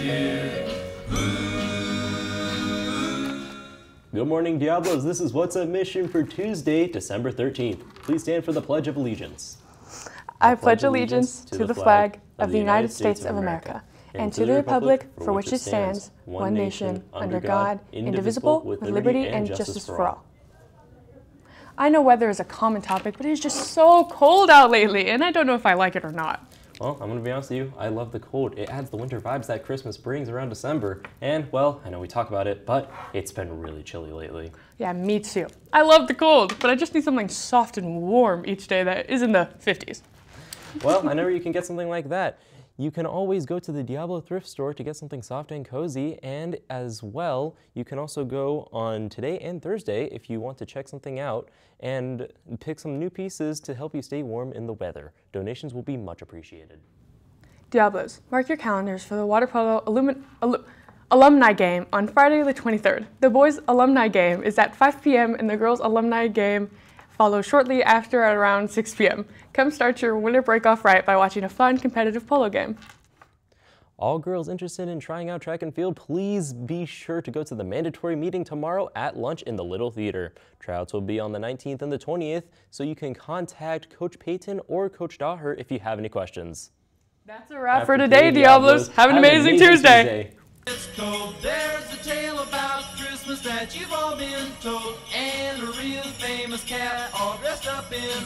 here. Good morning, Diablos. This is What's Up Mission for Tuesday, December 13th. Please stand for the Pledge of Allegiance. I pledge allegiance to the flag of the United States of America and to the republic for which it stands, one nation, under God, indivisible, with liberty and justice for all. I know weather is a common topic, but it is just so cold out lately, and I don't know if I like it or not. Well, I'm gonna be honest with you, I love the cold. It adds the winter vibes that Christmas brings around December. And, well, I know we talk about it, but it's been really chilly lately. Yeah, me too. I love the cold, but I just need something soft and warm each day that is in the 50s. Well, I know you can get something like that. You can always go to the Diablo thrift store to get something soft and cozy, and as well, you can also go on today and Thursday if you want to check something out and pick some new pieces to help you stay warm in the weather. Donations will be much appreciated. Diablos, mark your calendars for the water polo alum- alu- alumni game on Friday the 23rd. The boys' alumni game is at 5 p.m. and the girls' alumni game follows shortly after at around 6 p.m. Come start your winter break off right by watching a fun competitive polo game. All girls interested in trying out track and field, please be sure to go to the mandatory meeting tomorrow at lunch in the Little Theater. Tryouts will be on the 19th and the 20th, so you can contact Coach Payton or Coach Daher if you have any questions. That's a wrap for today, Diablos. Have an amazing Tuesday. It's cold. There's real famous cat all dressed up in